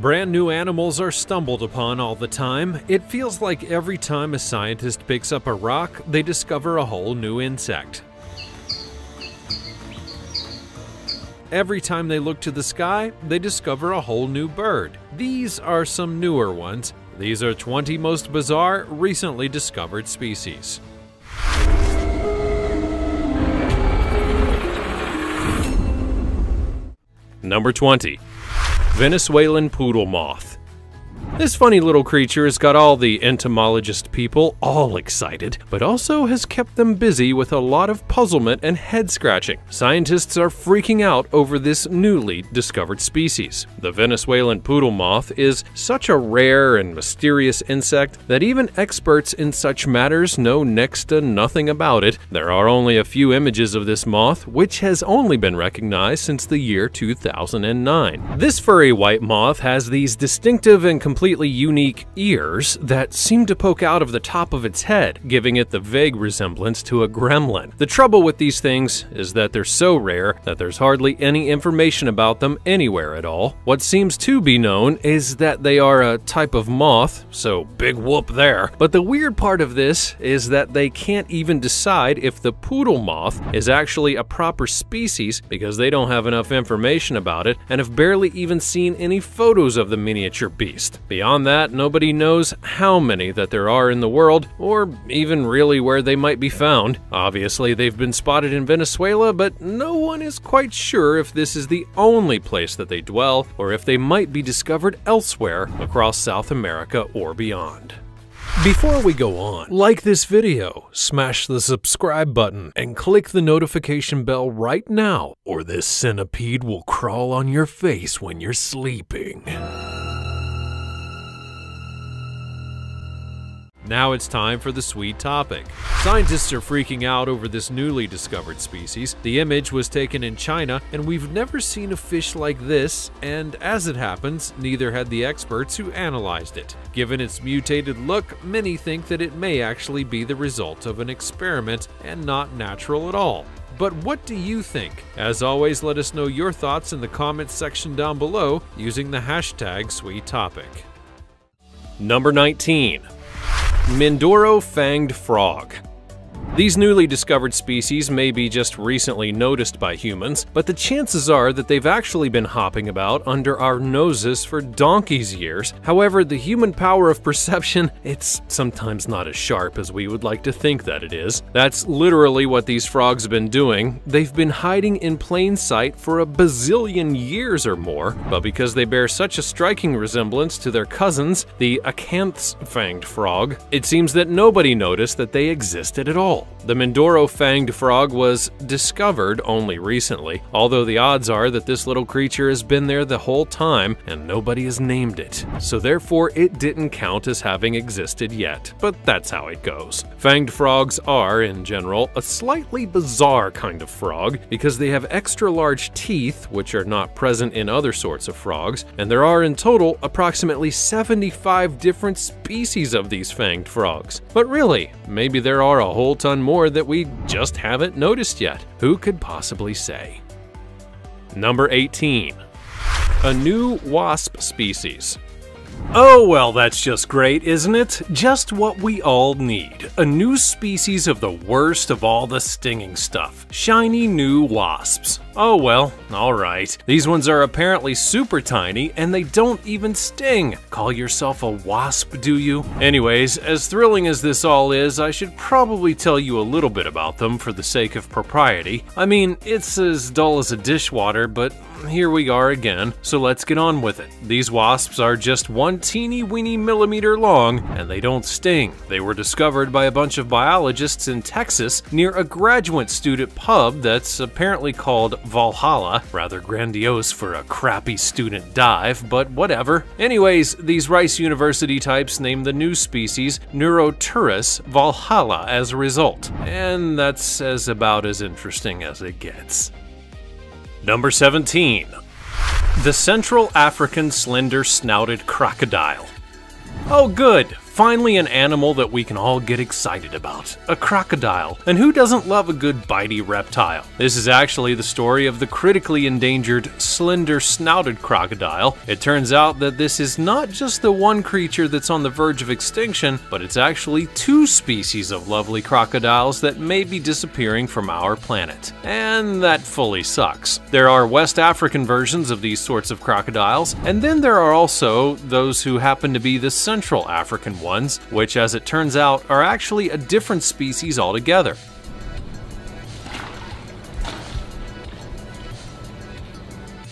Brand new animals are stumbled upon all the time. It feels like every time a scientist picks up a rock, they discover a whole new insect. Every time they look to the sky, they discover a whole new bird. These are some newer ones. These are 20 most bizarre, recently discovered species. Number 20. Venezuelan Poodle Moth. This funny little creature has got all the entomologist people all excited, but also has kept them busy with a lot of puzzlement and head scratching. Scientists are freaking out over this newly discovered species. The Venezuelan poodle moth is such a rare and mysterious insect that even experts in such matters know next to nothing about it. There are only a few images of this moth, which has only been recognized since the year 2009. This furry white moth has these distinctive and complete completely unique ears that seem to poke out of the top of its head, giving it the vague resemblance to a gremlin. The trouble with these things is that they're so rare that there's hardly any information about them anywhere at all. What seems to be known is that they are a type of moth, so big whoop there. But the weird part of this is that they can't even decide if the poodle moth is actually a proper species because they don't have enough information about it and have barely even seen any photos of the miniature beast. Beyond that, nobody knows how many that there are in the world, or even really where they might be found. Obviously, they've been spotted in Venezuela, but no one is quite sure if this is the only place that they dwell, or if they might be discovered elsewhere across South America or beyond. Before we go on, like this video, smash the subscribe button, and click the notification bell right now, or this centipede will crawl on your face when you're sleeping. Now it's time for the sweet topic. Scientists are freaking out over this newly discovered species. The image was taken in China, and we've never seen a fish like this, and as it happens, neither had the experts who analyzed it. Given its mutated look, many think that it may actually be the result of an experiment and not natural at all. But what do you think? As always, let us know your thoughts in the comments section down below using the hashtag SweetTopic. Number 19. Mindoro Fanged Frog these newly discovered species may be just recently noticed by humans, but the chances are that they've actually been hopping about under our noses for donkey's years. However, the human power of perception, it's sometimes not as sharp as we would like to think that it is. That's literally what these frogs have been doing. They've been hiding in plain sight for a bazillion years or more, but because they bear such a striking resemblance to their cousins, the acanth's fanged frog, it seems that nobody noticed that they existed at all. The Mindoro fanged frog was discovered only recently, although the odds are that this little creature has been there the whole time and nobody has named it. So therefore it didn't count as having existed yet, but that's how it goes. Fanged frogs are, in general, a slightly bizarre kind of frog because they have extra large teeth, which are not present in other sorts of frogs, and there are in total approximately 75 different species of these fanged frogs. But really, maybe there are a whole ton more that we just haven't noticed yet. Who could possibly say? Number 18. A new wasp species. Oh, well, that's just great, isn't it? Just what we all need. A new species of the worst of all the stinging stuff. Shiny new wasps. Oh well, alright. These ones are apparently super tiny and they don't even sting. Call yourself a wasp, do you? Anyways, as thrilling as this all is, I should probably tell you a little bit about them for the sake of propriety. I mean, it's as dull as a dishwater, but here we are again, so let's get on with it. These wasps are just one teeny weeny millimeter long, and they don't sting. They were discovered by a bunch of biologists in Texas near a graduate student pub that's apparently called Valhalla. Rather grandiose for a crappy student dive, but whatever. Anyways, these Rice University types named the new species Neuroterus Valhalla as a result. And that's as about as interesting as it gets. Number 17. The Central African Slender Snouted Crocodile. Oh good, finally an animal that we can all get excited about a crocodile. And who doesn't love a good bitey reptile? This is actually the story of the critically endangered slender snouted crocodile. It turns out that this is not just the one creature that's on the verge of extinction, but it's actually two species of lovely crocodiles that may be disappearing from our planet. And that fully sucks. There are West African versions of these sorts of crocodiles, and then there are also those who happen to be the Central African ones, which as it turns out are actually a different species altogether.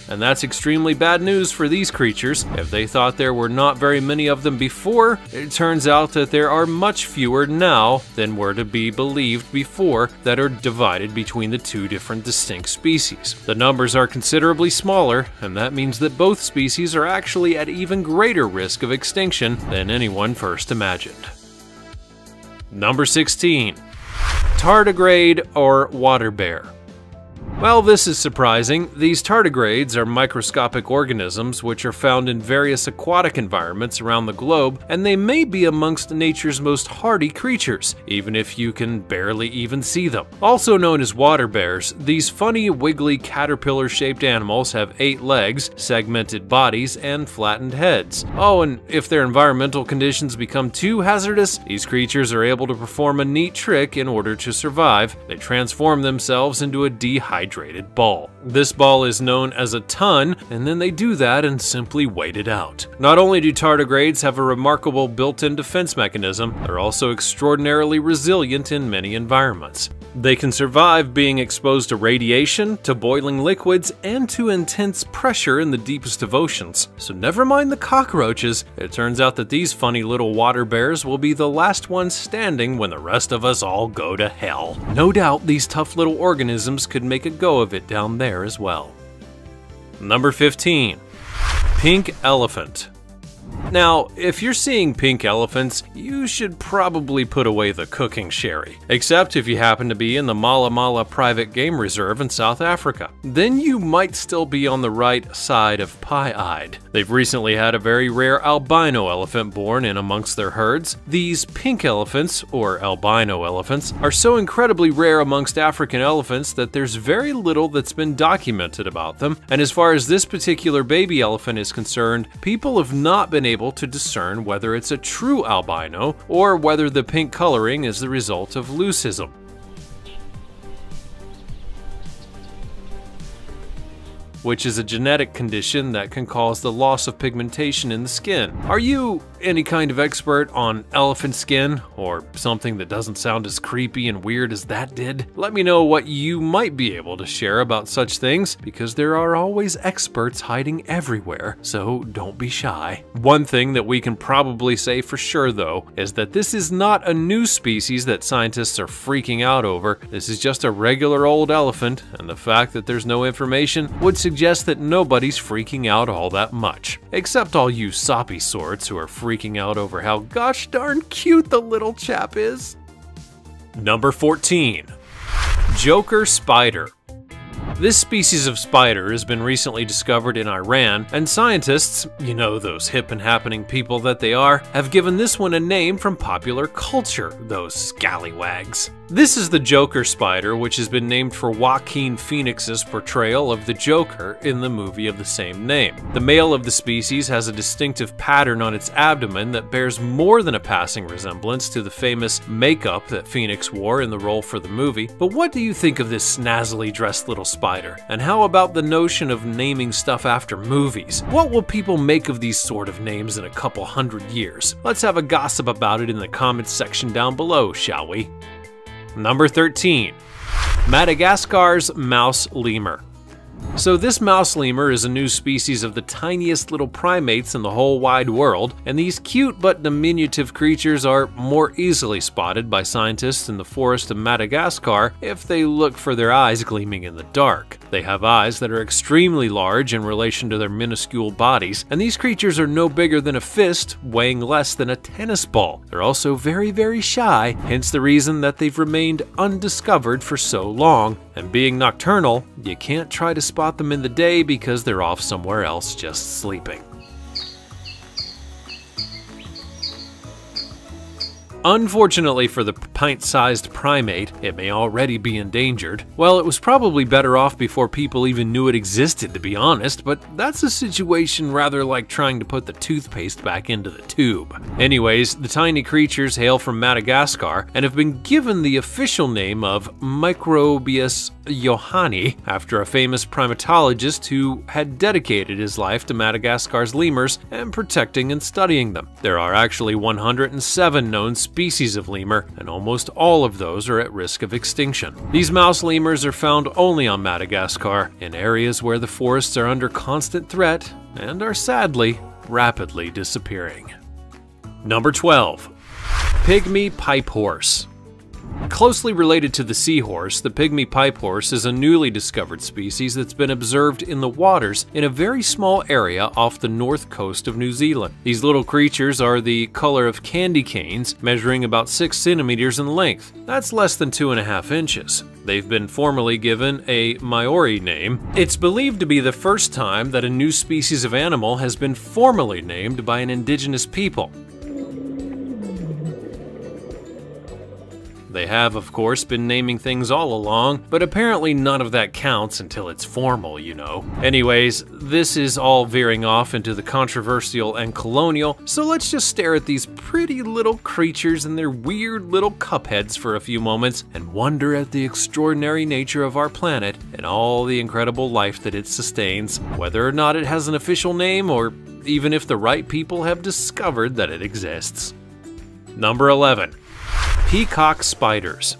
And that's extremely bad news for these creatures. If they thought there were not very many of them before, it turns out that there are much fewer now than were to be believed before that are divided between the two different distinct species. The numbers are considerably smaller, and that means that both species are actually at even greater risk of extinction than anyone first imagined. Number 16. Tardigrade or water bear. Well, this is surprising. These tardigrades are microscopic organisms which are found in various aquatic environments around the globe, and they may be amongst nature's most hardy creatures, even if you can barely even see them. Also known as water bears, these funny, wiggly, caterpillar-shaped animals have eight legs, segmented bodies, and flattened heads. Oh, and if their environmental conditions become too hazardous, these creatures are able to perform a neat trick in order to survive. They transform themselves into a dehydrated hydrated ball. This ball is known as a tun, and then they do that and simply wait it out. Not only do tardigrades have a remarkable built-in defense mechanism, they're also extraordinarily resilient in many environments. They can survive being exposed to radiation, to boiling liquids, and to intense pressure in the deepest of oceans. So never mind the cockroaches, it turns out that these funny little water bears will be the last ones standing when the rest of us all go to hell. No doubt these tough little organisms could make a go of it down there as well. Number 15. Pink Elephant now, if you're seeing pink elephants, you should probably put away the cooking sherry. Except if you happen to be in the Mala Mala Private Game Reserve in South Africa. Then you might still be on the right side of pie-eyed. They've recently had a very rare albino elephant born in amongst their herds. These pink elephants, or albino elephants, are so incredibly rare amongst African elephants that there's very little that's been documented about them, and as far as this particular baby elephant is concerned, people have not been able to discern whether it's a true albino or whether the pink coloring is the result of leucism. which is a genetic condition that can cause the loss of pigmentation in the skin. Are you any kind of expert on elephant skin, or something that doesn't sound as creepy and weird as that did? Let me know what you might be able to share about such things, because there are always experts hiding everywhere, so don't be shy. One thing that we can probably say for sure though, is that this is not a new species that scientists are freaking out over, this is just a regular old elephant, and the fact that there's no information would suggest that nobody's freaking out all that much. Except all you soppy sorts who are freaking out over how gosh darn cute the little chap is. Number 14. Joker Spider this species of spider has been recently discovered in Iran, and scientists, you know those hip and happening people that they are, have given this one a name from popular culture, those scallywags. This is the Joker spider, which has been named for Joaquin Phoenix's portrayal of the Joker in the movie of the same name. The male of the species has a distinctive pattern on its abdomen that bears more than a passing resemblance to the famous makeup that Phoenix wore in the role for the movie. But what do you think of this snazzily dressed little spider? And how about the notion of naming stuff after movies? What will people make of these sort of names in a couple hundred years? Let's have a gossip about it in the comments section down below, shall we? Number 13. Madagascar's mouse lemur. So this mouse lemur is a new species of the tiniest little primates in the whole wide world, and these cute but diminutive creatures are more easily spotted by scientists in the forest of Madagascar if they look for their eyes gleaming in the dark. They have eyes that are extremely large in relation to their minuscule bodies, and these creatures are no bigger than a fist, weighing less than a tennis ball. They're also very, very shy, hence the reason that they've remained undiscovered for so long. And being nocturnal, you can't try to spot them in the day because they're off somewhere else just sleeping. Unfortunately for the pint-sized primate, it may already be endangered. Well, it was probably better off before people even knew it existed, to be honest, but that's a situation rather like trying to put the toothpaste back into the tube. Anyways, the tiny creatures hail from Madagascar and have been given the official name of Microcebus jonahi after a famous primatologist who had dedicated his life to Madagascar's lemurs and protecting and studying them. There are actually 107 known species of lemur, and almost all of those are at risk of extinction. These mouse lemurs are found only on Madagascar, in areas where the forests are under constant threat and are sadly rapidly disappearing. Number 12. Pygmy Pipe Horse Closely related to the seahorse, the pygmy pipe horse is a newly discovered species that's been observed in the waters in a very small area off the north coast of New Zealand. These little creatures are the color of candy canes, measuring about 6 centimeters in length. That's less than 2.5 inches. They've been formally given a Maori name. It's believed to be the first time that a new species of animal has been formally named by an indigenous people. They have, of course, been naming things all along, but apparently none of that counts until it's formal, you know. Anyways, this is all veering off into the controversial and colonial, so let's just stare at these pretty little creatures and their weird little cupheads for a few moments and wonder at the extraordinary nature of our planet and all the incredible life that it sustains, whether or not it has an official name or even if the right people have discovered that it exists. Number 11. Peacock spiders.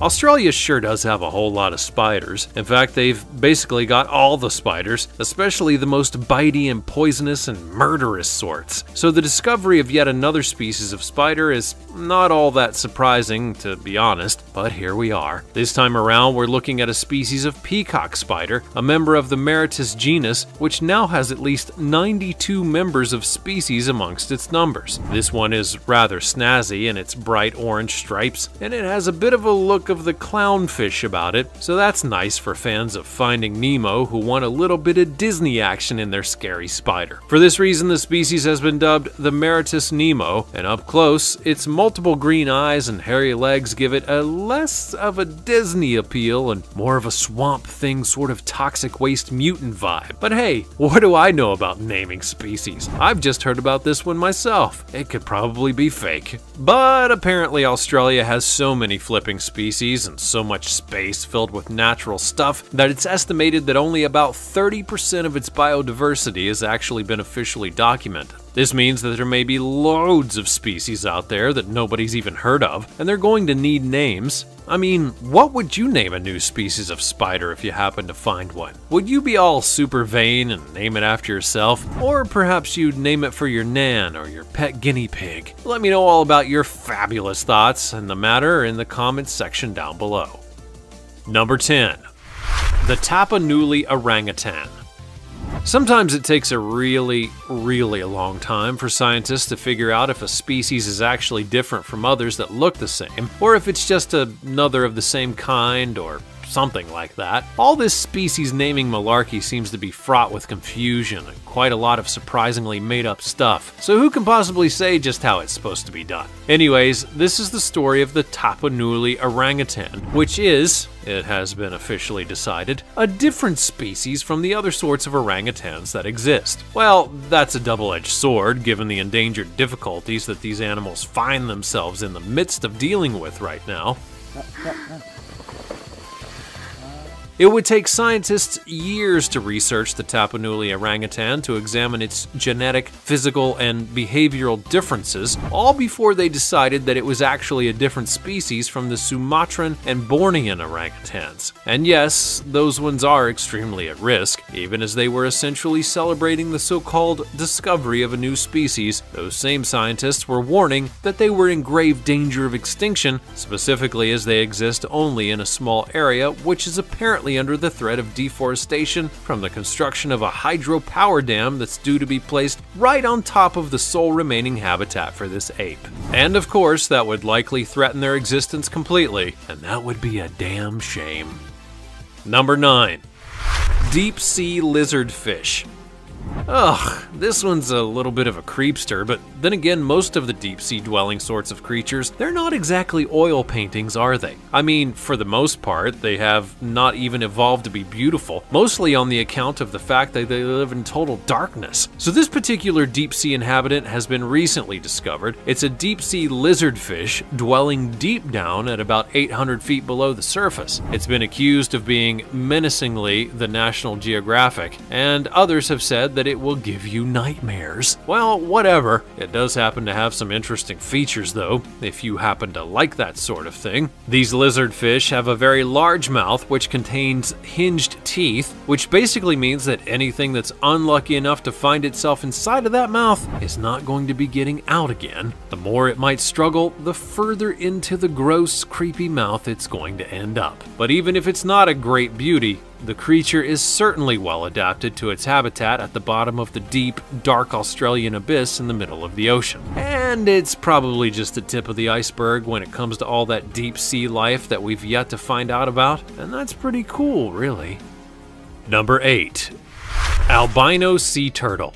Australia sure does have a whole lot of spiders. In fact, they've basically got all the spiders, especially the most bitey and poisonous and murderous sorts. So the discovery of yet another species of spider is not all that surprising, to be honest, but here we are. This time around, we're looking at a species of peacock spider, a member of the Maratus genus, which now has at least 92 members of species amongst its numbers. This one is rather snazzy in its bright orange stripes, and it has a bit of a look of the clownfish about it, so that's nice for fans of Finding Nemo who want a little bit of Disney action in their scary spider. For this reason, the species has been dubbed the Maratus Nemo, and up close, its multiple green eyes and hairy legs give it a less of a Disney appeal and more of a swamp thing sort of toxic waste mutant vibe. But hey, what do I know about naming species? I've just heard about this one myself. It could probably be fake. But apparently Australia has so many flipping species and so much space filled with natural stuff that it's estimated that only about 30% of its biodiversity has actually been officially documented. This means that there may be loads of species out there that nobody's even heard of, and they're going to need names. I mean, what would you name a new species of spider if you happen to find one? Would you be all super vain and name it after yourself? Or perhaps you'd name it for your nan or your pet guinea pig? Let me know all about your fabulous thoughts in the matter in the comments section down below. Number 10. The Tapanuli Orangutan Sometimes it takes a really, really long time for scientists to figure out if a species is actually different from others that look the same, or if it's just another of the same kind or something like that. All this species naming malarkey seems to be fraught with confusion and quite a lot of surprisingly made up stuff, so who can possibly say just how it's supposed to be done? Anyways, this is the story of the Tapanuli orangutan, which is, it has been officially decided, a different species from the other sorts of orangutans that exist. Well, that's a double-edged sword given the endangered difficulties that these animals find themselves in the midst of dealing with right now. It would take scientists years to research the Tapanuli orangutan to examine its genetic, physical, and behavioral differences, all before they decided that it was actually a different species from the Sumatran and Bornean orangutans. And yes, those ones are extremely at risk, even as they were essentially celebrating the so-called discovery of a new species, those same scientists were warning that they were in grave danger of extinction, specifically as they exist only in a small area which is apparently currently under the threat of deforestation from the construction of a hydropower dam that's due to be placed right on top of the sole remaining habitat for this ape. And of course, that would likely threaten their existence completely, and that would be a damn shame. Number 9. Deep Sea Lizardfish Ugh, this one's a little bit of a creepster, but then again, most of the deep sea dwelling sorts of creatures, they're not exactly oil paintings, are they? I mean, for the most part, they have not even evolved to be beautiful, mostly on the account of the fact that they live in total darkness. So this particular deep sea inhabitant has been recently discovered. It's a deep sea lizardfish dwelling deep down at about 800 feet below the surface. It's been accused of being menacingly the National Geographic, and others have said that it will give you nightmares. Well, whatever. It does happen to have some interesting features though, if you happen to like that sort of thing. These lizardfish have a very large mouth which contains hinged teeth, which basically means that anything that's unlucky enough to find itself inside of that mouth is not going to be getting out again. The more it might struggle, the further into the gross, creepy mouth it's going to end up. But even if it's not a great beauty, the creature is certainly well adapted to its habitat at the bottom of the deep, dark Australian abyss in the middle of the ocean. And it's probably just the tip of the iceberg when it comes to all that deep sea life that we've yet to find out about, and that's pretty cool, really. Number 8. Albino Sea Turtle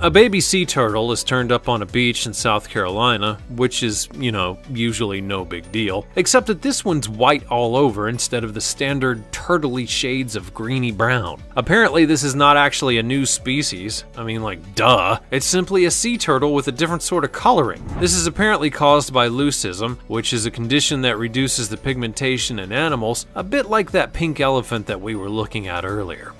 a baby sea turtle is turned up on a beach in South Carolina, which is, you know, usually no big deal, except that this one's white all over instead of the standard turtley shades of greeny brown. Apparently, this is not actually a new species. I mean, like, duh. It's simply a sea turtle with a different sort of coloring. This is apparently caused by leucism, which is a condition that reduces the pigmentation in animals, a bit like that pink elephant that we were looking at earlier.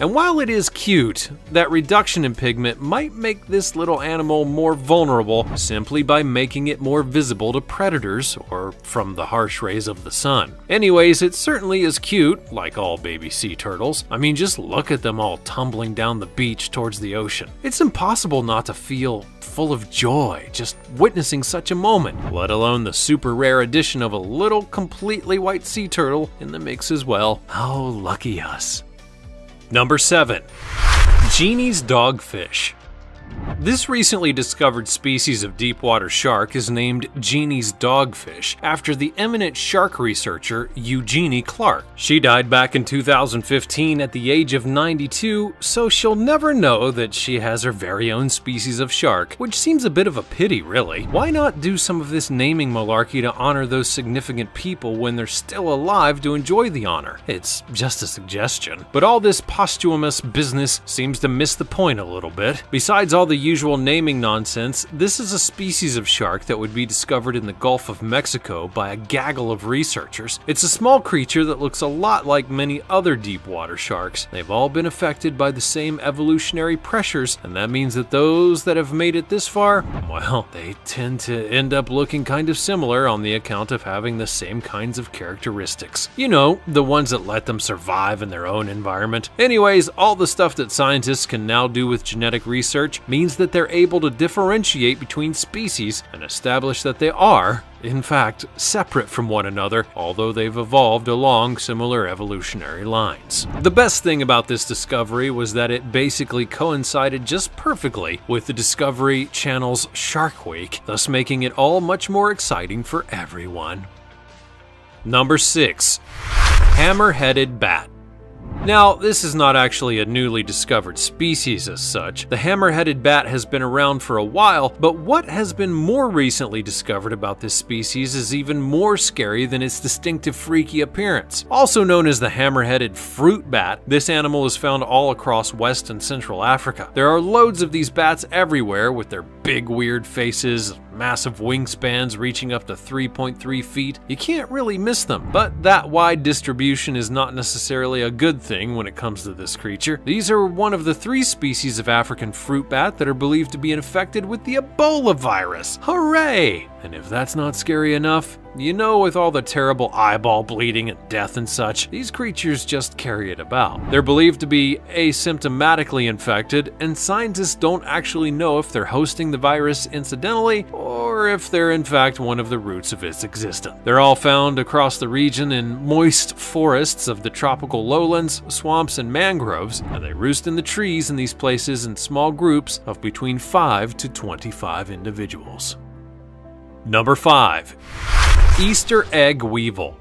And while it is cute, that reduction in pigment might make this little animal more vulnerable simply by making it more visible to predators or from the harsh rays of the sun. Anyways, it certainly is cute, like all baby sea turtles. I mean, just look at them all tumbling down the beach towards the ocean. It's impossible not to feel full of joy just witnessing such a moment, let alone the super rare addition of a little completely white sea turtle in the mix as well. How lucky us. Number 7. Genie's Dogfish this recently discovered species of deep water shark is named Genie's dogfish after the eminent shark researcher Eugenie Clark. She died back in 2015 at the age of 92, so she'll never know that she has her very own species of shark, which seems a bit of a pity really. Why not do some of this naming malarkey to honor those significant people when they're still alive to enjoy the honor? It's just a suggestion. But all this posthumous business seems to miss the point a little bit. Besides all the usual naming nonsense, this is a species of shark that would be discovered in the Gulf of Mexico by a gaggle of researchers. It's a small creature that looks a lot like many other deep water sharks. They've all been affected by the same evolutionary pressures, and that means that those that have made it this far, well, they tend to end up looking kind of similar on the account of having the same kinds of characteristics. You know, the ones that let them survive in their own environment. Anyways, all the stuff that scientists can now do with genetic research means that they're able to differentiate between species and establish that they are, in fact, separate from one another, although they've evolved along similar evolutionary lines. The best thing about this discovery was that it basically coincided just perfectly with the Discovery Channel's Shark Week, thus making it all much more exciting for everyone. Number 6. Hammer-headed Bat now, this is not actually a newly discovered species as such. The hammer-headed bat has been around for a while, but what has been more recently discovered about this species is even more scary than its distinctive freaky appearance. Also known as the hammer-headed fruit bat, this animal is found all across West and Central Africa. There are loads of these bats everywhere with their big weird faces, massive wingspans reaching up to 3.3 feet. You can't really miss them, but that wide distribution is not necessarily a good thing when it comes to this creature. These are one of the three species of African fruit bat that are believed to be infected with the Ebola virus. Hooray! And if that's not scary enough, you know with all the terrible eyeball bleeding and death and such, these creatures just carry it about. They're believed to be asymptomatically infected, and scientists don't actually know if they're hosting the virus incidentally or if they're in fact one of the roots of its existence. They're all found across the region in moist forests of the tropical lowlands, swamps, and mangroves, and they roost in the trees in these places in small groups of between 5 to 25 individuals. Number 5. Easter Egg Weevil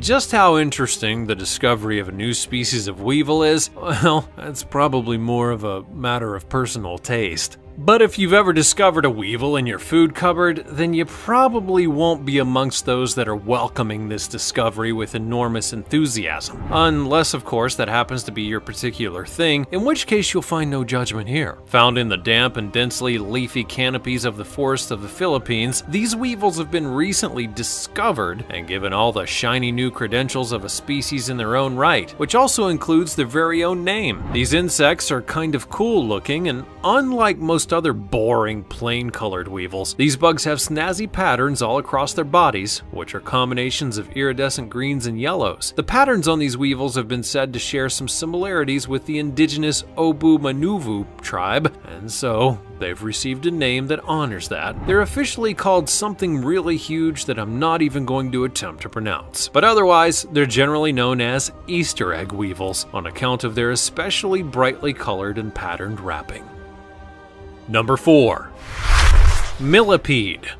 Just how interesting the discovery of a new species of weevil is, well, that's probably more of a matter of personal taste. But if you've ever discovered a weevil in your food cupboard, then you probably won't be amongst those that are welcoming this discovery with enormous enthusiasm. Unless, of course, that happens to be your particular thing, in which case you'll find no judgment here. Found in the damp and densely leafy canopies of the forests of the Philippines, these weevils have been recently discovered and given all the shiny new credentials of a species in their own right, which also includes their very own name. These insects are kind of cool looking, and unlike most most other boring, plain colored weevils. These bugs have snazzy patterns all across their bodies, which are combinations of iridescent greens and yellows. The patterns on these weevils have been said to share some similarities with the indigenous Obu Manuvu tribe, and so they've received a name that honors that. They're officially called something really huge that I'm not even going to attempt to pronounce. But otherwise, they're generally known as Easter egg weevils on account of their especially brightly colored and patterned wrapping. Number 4. Millipede.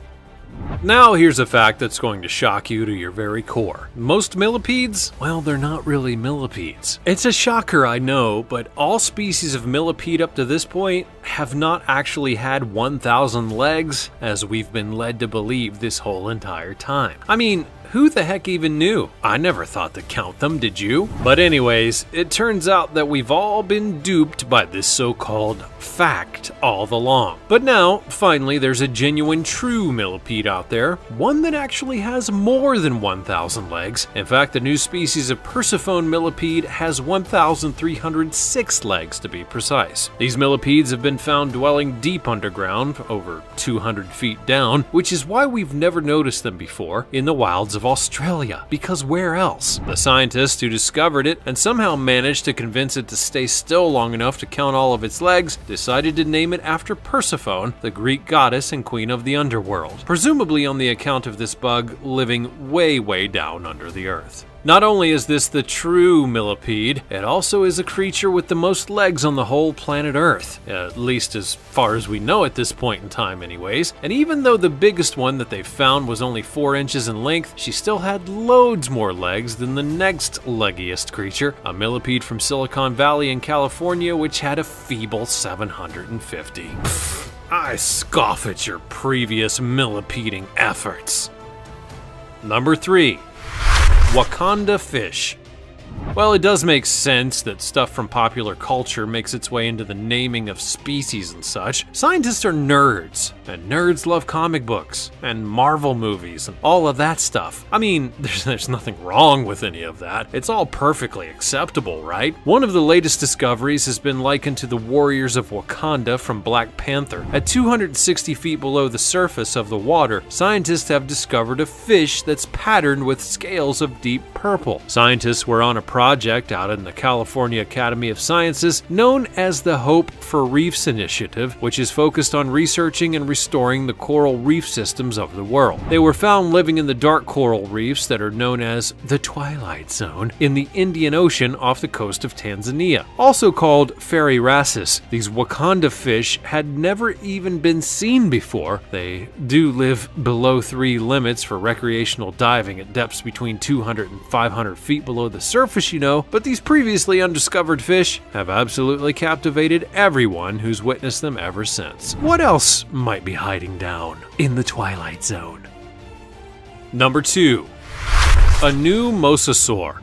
Now here's a fact that's going to shock you to your very core. Most millipedes, well, they're not really millipedes. It's a shocker, I know, but all species of millipede up to this point have not actually had 1,000 legs, as we've been led to believe this whole entire time. I mean, who the heck even knew? I never thought to count them, did you? But anyways, it turns out that we've all been duped by this so-called fact all along. But now, finally, there's a genuine true millipede out there, one that actually has more than 1,000 legs. In fact, the new species of Persephone millipede has 1,306 legs to be precise. These millipedes have been found dwelling deep underground, over 200 feet down, which is why we've never noticed them before in the wilds of Australia, because where else? The scientists who discovered it and somehow managed to convince it to stay still long enough to count all of its legs decided to name it after Persephone, the Greek goddess and queen of the underworld, presumably on the account of this bug living way, way down under the earth. Not only is this the true millipede, it also is a creature with the most legs on the whole planet Earth, at least as far as we know at this point in time anyways. And even though the biggest one that they found was only 4 inches in length, she still had loads more legs than the next leggiest creature, a millipede from Silicon Valley in California which had a feeble 750. Pfft, I scoff at your previous millipeding efforts. Number 3. Wakanda fish. Well, it does make sense that stuff from popular culture makes its way into the naming of species and such. Scientists are nerds, and nerds love comic books, and Marvel movies, and all of that stuff. I mean, there's, there's nothing wrong with any of that. It's all perfectly acceptable, right? One of the latest discoveries has been likened to the Warriors of Wakanda from Black Panther. At 260 feet below the surface of the water, scientists have discovered a fish that's patterned with scales of deep purple. Scientists were on a project out in the California Academy of Sciences known as the Hope for Reefs Initiative, which is focused on researching and restoring the coral reef systems of the world. They were found living in the dark coral reefs that are known as the Twilight Zone in the Indian Ocean off the coast of Tanzania. Also called fairy Pheraeoracis, these Wakanda fish had never even been seen before. They do live below three limits for recreational diving at depths between 200 and 500 feet below the surface, you know, but these previously undiscovered fish have absolutely captivated everyone who's witnessed them ever since. What else might be hiding down in the Twilight Zone? Number 2. A new mosasaur.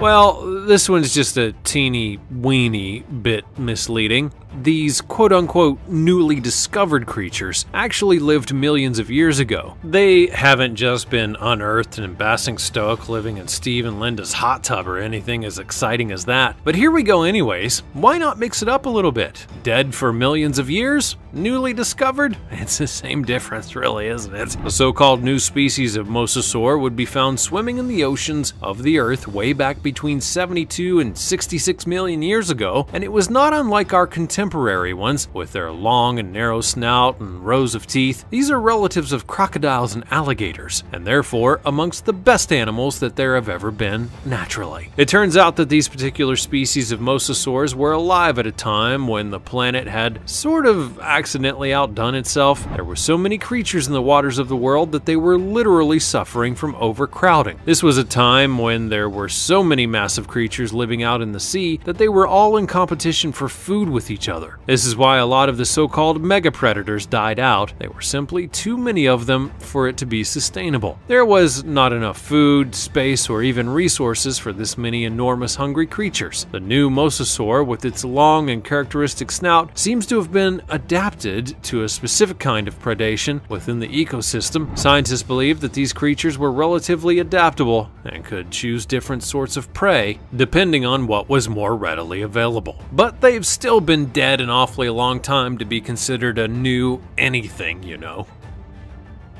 Well, this one's just a teeny weeny bit misleading these quote unquote newly discovered creatures actually lived millions of years ago. They haven't just been unearthed in Basingstoke living in Steve and Linda's hot tub or anything as exciting as that. But here we go anyways. Why not mix it up a little bit? Dead for millions of years? Newly discovered? It's the same difference really, isn't it? The so-called new species of mosasaur would be found swimming in the oceans of the Earth way back between 72 and 66 million years ago, and it was not unlike our contemporary contemporary ones, with their long and narrow snout and rows of teeth, these are relatives of crocodiles and alligators, and therefore amongst the best animals that there have ever been naturally. It turns out that these particular species of mosasaurs were alive at a time when the planet had sort of accidentally outdone itself. There were so many creatures in the waters of the world that they were literally suffering from overcrowding. This was a time when there were so many massive creatures living out in the sea that they were all in competition for food with each other. This is why a lot of the so-called mega predators died out. There were simply too many of them for it to be sustainable. There was not enough food, space, or even resources for this many enormous hungry creatures. The new mosasaur, with its long and characteristic snout, seems to have been adapted to a specific kind of predation within the ecosystem. Scientists believe that these creatures were relatively adaptable and could choose different sorts of prey depending on what was more readily available. But they've still been dead an awfully long time to be considered a new anything, you know.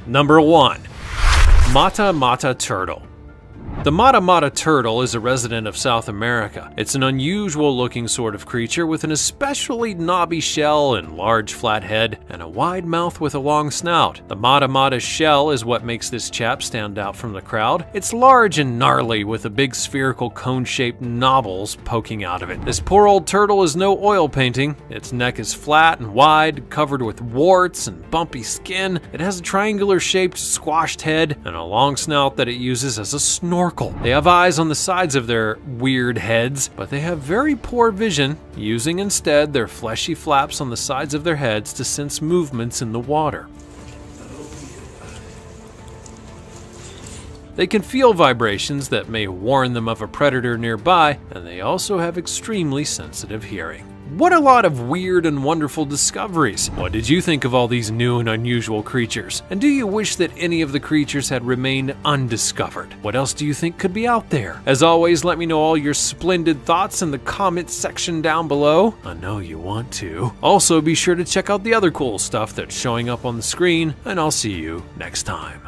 Number 1. Mata Mata Turtle the Mata Mata turtle is a resident of South America. It's an unusual looking sort of creature with an especially knobby shell and large flat head and a wide mouth with a long snout. The Mata shell is what makes this chap stand out from the crowd. It's large and gnarly with a big spherical cone-shaped knobbles poking out of it. This poor old turtle is no oil painting. Its neck is flat and wide, covered with warts and bumpy skin. It has a triangular shaped squashed head and a long snout that it uses as a snorkel snorkel. They have eyes on the sides of their weird heads, but they have very poor vision, using instead their fleshy flaps on the sides of their heads to sense movements in the water. They can feel vibrations that may warn them of a predator nearby, and they also have extremely sensitive hearing. What a lot of weird and wonderful discoveries. What did you think of all these new and unusual creatures? And do you wish that any of the creatures had remained undiscovered? What else do you think could be out there? As always, let me know all your splendid thoughts in the comment section down below. I know you want to. Also, be sure to check out the other cool stuff that's showing up on the screen, and I'll see you next time.